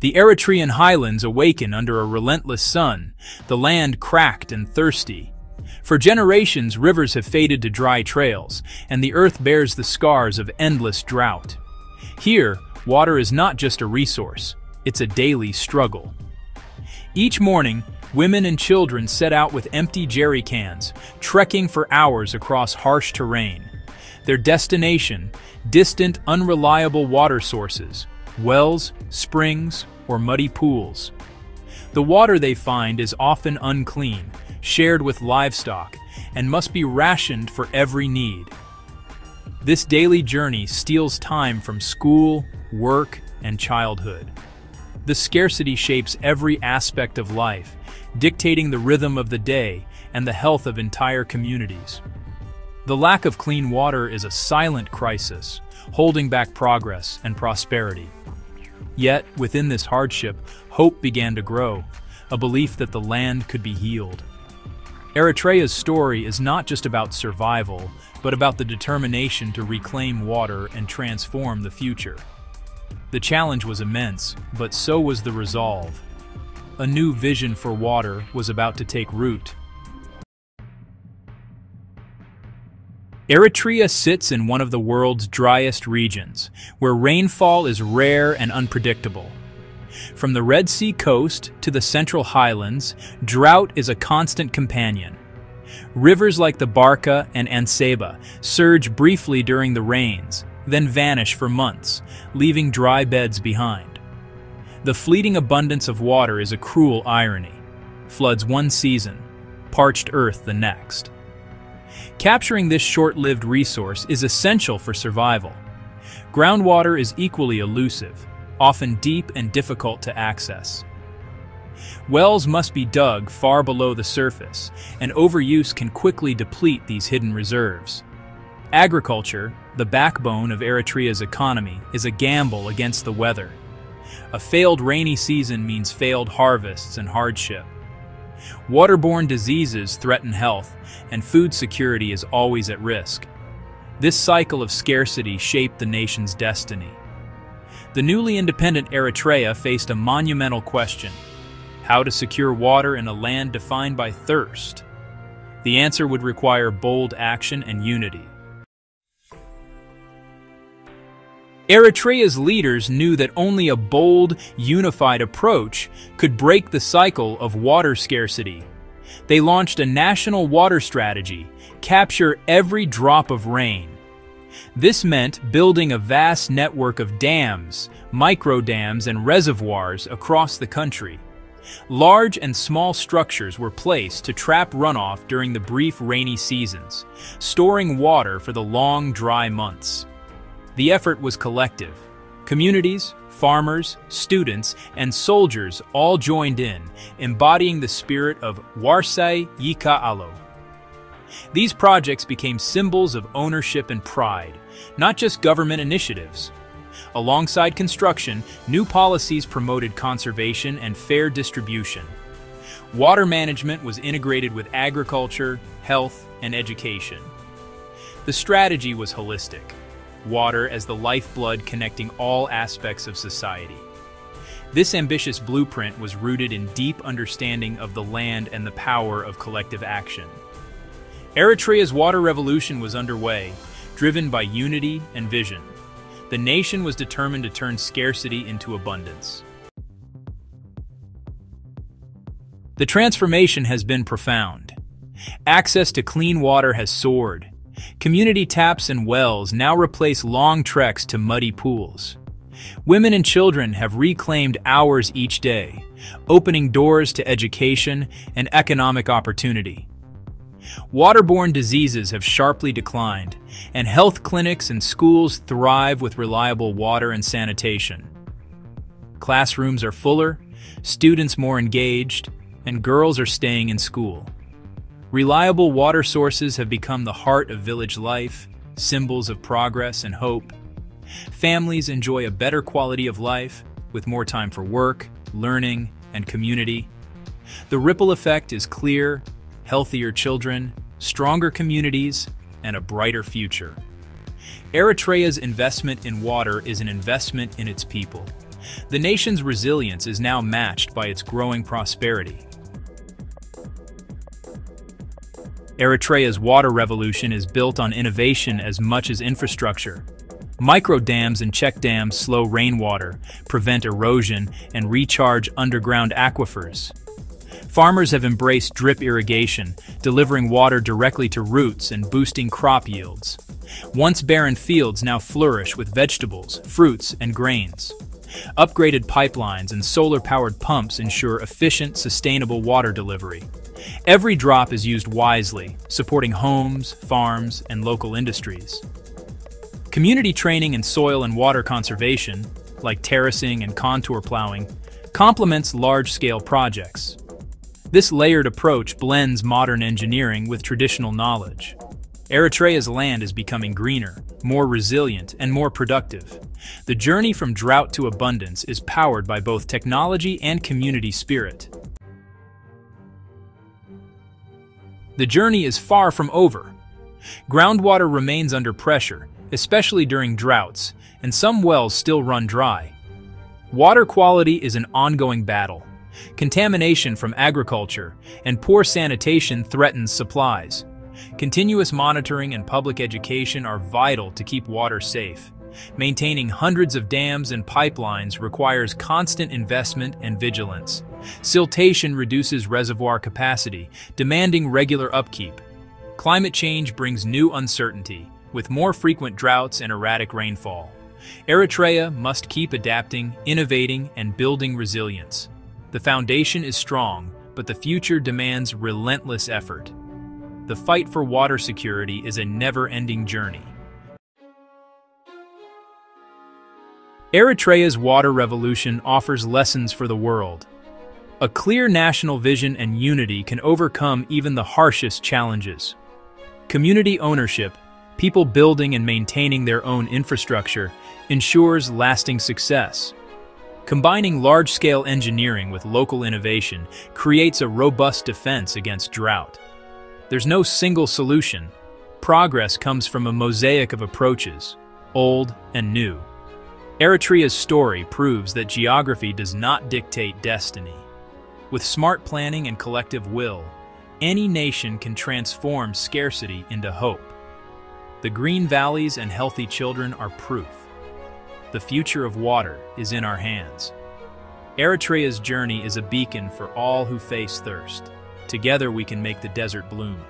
The Eritrean highlands awaken under a relentless sun, the land cracked and thirsty. For generations, rivers have faded to dry trails, and the earth bears the scars of endless drought. Here, water is not just a resource, it's a daily struggle. Each morning, women and children set out with empty jerry cans, trekking for hours across harsh terrain. Their destination, distant, unreliable water sources, wells, springs, or muddy pools. The water they find is often unclean, shared with livestock, and must be rationed for every need. This daily journey steals time from school, work, and childhood. The scarcity shapes every aspect of life, dictating the rhythm of the day and the health of entire communities. The lack of clean water is a silent crisis, holding back progress and prosperity. Yet, within this hardship, hope began to grow, a belief that the land could be healed. Eritrea's story is not just about survival, but about the determination to reclaim water and transform the future. The challenge was immense, but so was the resolve. A new vision for water was about to take root. Eritrea sits in one of the world's driest regions, where rainfall is rare and unpredictable. From the Red Sea coast to the central highlands, drought is a constant companion. Rivers like the Barka and Anseba surge briefly during the rains, then vanish for months, leaving dry beds behind. The fleeting abundance of water is a cruel irony. Floods one season, parched earth the next. Capturing this short-lived resource is essential for survival. Groundwater is equally elusive, often deep and difficult to access. Wells must be dug far below the surface, and overuse can quickly deplete these hidden reserves. Agriculture, the backbone of Eritrea's economy, is a gamble against the weather. A failed rainy season means failed harvests and hardship. Waterborne diseases threaten health, and food security is always at risk. This cycle of scarcity shaped the nation's destiny. The newly independent Eritrea faced a monumental question. How to secure water in a land defined by thirst? The answer would require bold action and unity. Eritrea's leaders knew that only a bold, unified approach could break the cycle of water scarcity. They launched a national water strategy, capture every drop of rain. This meant building a vast network of dams, microdams, and reservoirs across the country. Large and small structures were placed to trap runoff during the brief rainy seasons, storing water for the long, dry months. The effort was collective. Communities, farmers, students, and soldiers all joined in, embodying the spirit of Warsai Yikealo. These projects became symbols of ownership and pride, not just government initiatives. Alongside construction, new policies promoted conservation and fair distribution. Water management was integrated with agriculture, health, and education. The strategy was holistic water as the lifeblood connecting all aspects of society. This ambitious blueprint was rooted in deep understanding of the land and the power of collective action. Eritrea's water revolution was underway, driven by unity and vision. The nation was determined to turn scarcity into abundance. The transformation has been profound. Access to clean water has soared, Community taps and wells now replace long treks to muddy pools. Women and children have reclaimed hours each day, opening doors to education and economic opportunity. Waterborne diseases have sharply declined, and health clinics and schools thrive with reliable water and sanitation. Classrooms are fuller, students more engaged, and girls are staying in school. Reliable water sources have become the heart of village life, symbols of progress and hope. Families enjoy a better quality of life, with more time for work, learning, and community. The ripple effect is clear, healthier children, stronger communities, and a brighter future. Eritrea's investment in water is an investment in its people, The nation's resilience is now matched by its growing prosperity. Eritrea's water revolution is built on innovation as much as infrastructure. Micro dams and check dams slow rainwater, prevent erosion, and recharge underground aquifers. Farmers have embraced drip irrigation, delivering water directly to roots and boosting crop yields. Once barren fields now flourish with vegetables, fruits, and grains. Upgraded pipelines and solar-powered pumps ensure efficient, sustainable water delivery. Every drop is used wisely, supporting homes, farms, and local industries. Community training in soil and water conservation, like terracing and contour plowing, complements large-scale projects. This layered approach blends modern engineering with traditional knowledge. Eritrea's land is becoming greener, more resilient, and more productive. The journey from drought to abundance is powered by both technology and community spirit. The journey is far from over. Groundwater remains under pressure, especially during droughts, and some wells still run dry. Water quality is an ongoing battle. Contamination from agriculture and poor sanitation threatens supplies. Continuous monitoring and public education are vital to keep water safe. Maintaining hundreds of dams and pipelines requires constant investment and vigilance. Siltation reduces reservoir capacity, demanding regular upkeep. Climate change brings new uncertainty, with more frequent droughts and erratic rainfall. Eritrea must keep adapting, innovating, and building resilience. The foundation is strong, but the future demands relentless effort. The fight for water security is a never-ending journey. Eritrea's water revolution offers lessons for the world. A clear national vision and unity can overcome even the harshest challenges. Community ownership, people building and maintaining their own infrastructure, ensures lasting success. Combining large-scale engineering with local innovation creates a robust defense against drought. There's no single solution. Progress comes from a mosaic of approaches, old and new. Eritrea's story proves that geography does not dictate destiny. With smart planning and collective will, any nation can transform scarcity into hope. The green valleys and healthy children are proof. The future of water is in our hands. Eritrea's journey is a beacon for all who face thirst. Together we can make the desert bloom.